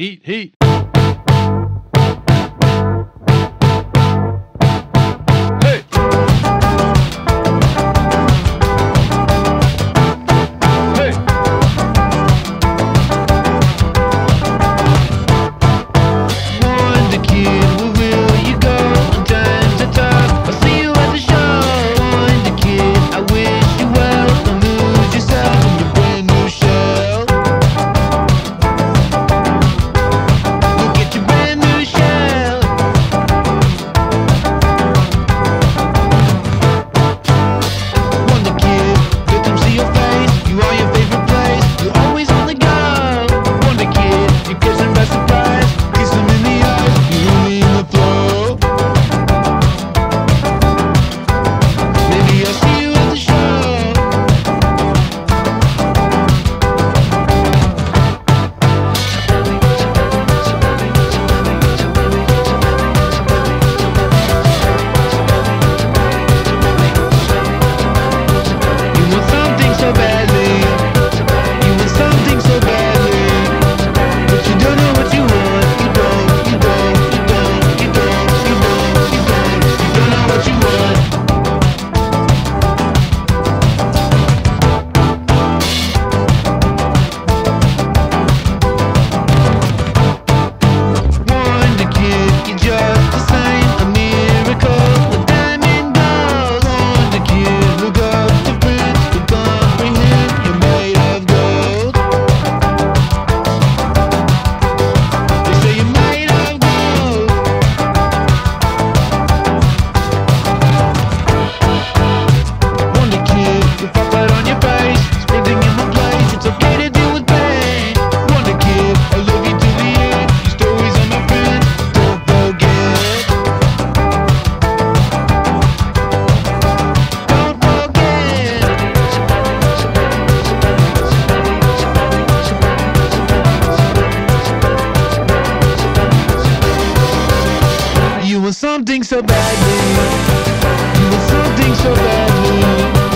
Eat heat. You want something so badly. You want something so badly.